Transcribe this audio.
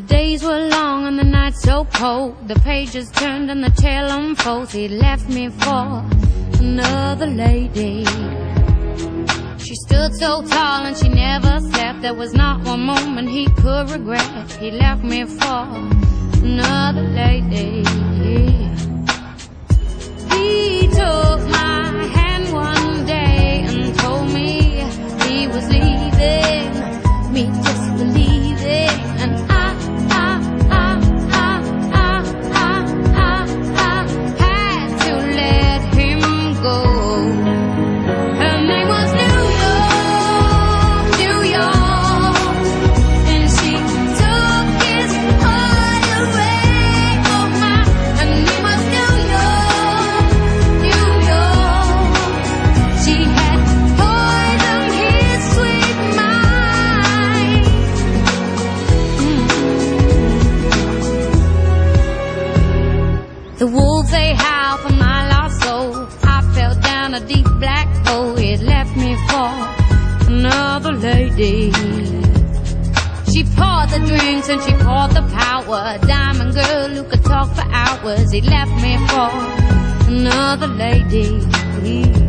days were long and the nights so cold. The pages turned and the tale unfolds. He left me for another lady. She stood so tall and she never slept. There was not one moment he could regret. He left me for another lady. Wolves they howl for my lost soul. I fell down a deep black hole. It left me for another lady. She poured the drinks and she poured the power. Diamond girl who could talk for hours. He left me for another lady.